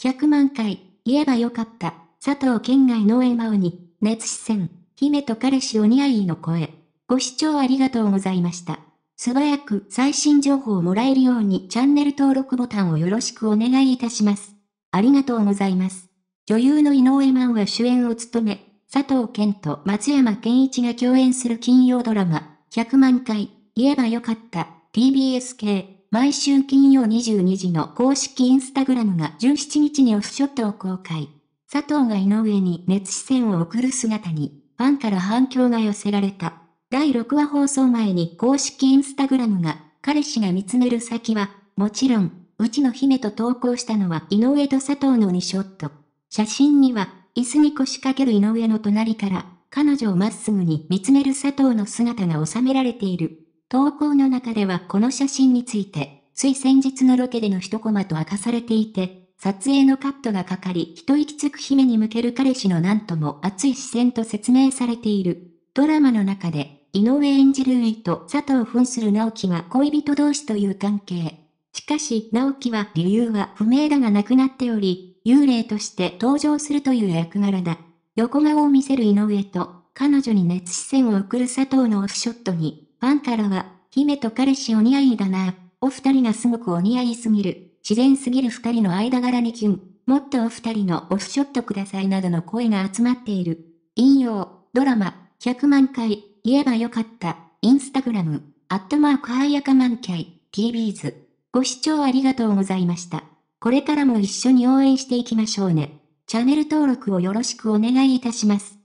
100万回、言えばよかった。佐藤県外の江真央に、熱視線、姫と彼氏お似合いの声。ご視聴ありがとうございました。素早く最新情報をもらえるようにチャンネル登録ボタンをよろしくお願いいたします。ありがとうございます。女優の井上真央は主演を務め、佐藤健と松山健一が共演する金曜ドラマ、100万回、言えばよかった、TBS 系、毎週金曜22時の公式インスタグラムが17日にオフショットを公開。佐藤が井上に熱視線を送る姿に、ファンから反響が寄せられた。第6話放送前に公式インスタグラムが、彼氏が見つめる先は、もちろん、うちの姫と投稿したのは井上と佐藤の2ショット。写真には、椅子に腰掛ける井上の隣から、彼女をまっすぐに見つめる佐藤の姿が収められている。投稿の中ではこの写真について、つい先日のロケでの一コマと明かされていて、撮影のカットがかかり、一息つく姫に向ける彼氏のなんとも熱い視線と説明されている。ドラマの中で、井上演じるウイと佐藤扮する直樹は恋人同士という関係。しかし、直樹は理由は不明だが亡くなっており、幽霊として登場するという役柄だ。横顔を見せる井上と、彼女に熱視線を送る佐藤のオフショットに、ファンからは、姫と彼氏お似合いだな。お二人がすごくお似合いすぎる。自然すぎる二人の間柄にキュン。もっとお二人のオフショットくださいなどの声が集まっている。引用、ドラマ、100万回、言えばよかった。インスタグラム、アットマークハイヤカマンキャイ、TVs。ご視聴ありがとうございました。これからも一緒に応援していきましょうね。チャンネル登録をよろしくお願いいたします。